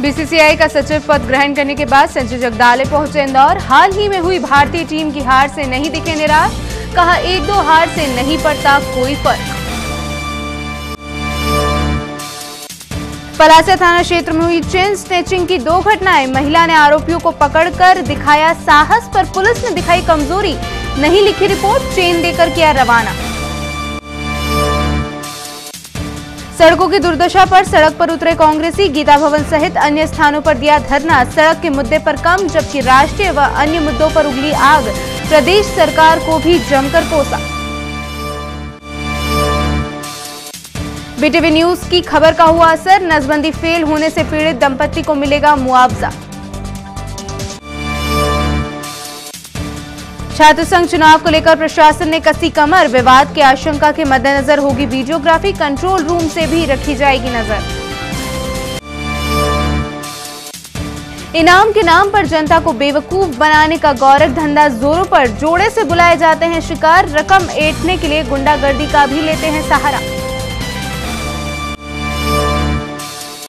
BCCI का सचिव पद ग्रहण करने के बाद संजय जगदाले पहुँचे इंदौर। हाल ही में हुई भारतीय टीम की हार से नहीं दिखे निराश। कहा, एक दो हार से नहीं पड़ता कोई फ़र्क। पलासिया थाना क्षेत्र में हुई चेन स्नेचिंग की दो घटनाएँ। महिला ने आरोपियों को पकड़कर दिखाया साहस, पर पुलिस ने दिखाई कमज़ोरी। नहीं लिखी रिपोर्ट, चेन देकर किया रवाना। सड़कों की दुर्दशा पर सड़क पर उतरे कांग्रेसी गीता भवन सहित अन्य स्थानों पर दिया धरना। सड़क के मुद्दे पर कम, जबकि राष्ट्रीय व अन्य मुद्दों पर उगली आग। प्रदेश सरकार को भी जमकर कोसा। बीटीवी न्यूज़ की खबर का हुआ असर। नजबंदी फेल होने से पीड़ित दंपति को मिलेगा मुआवजा। छात्र संघ चुनाव को लेकर प्रशासन ने कसी कमर। विवाद की आशंका के मद्देनजर होगी वीडियोग्राफी। कंट्रोल रूम से भी रखी जाएगी नज़र। इनाम के नाम पर जनता को बेवकूफ़ बनाने का गौरव, धंधा जोरों पर जोड़े से बुलाए जाते हैं शिकार। रकम एटने के लिए गुंडागर्दी का भी लेते हैं सहारा।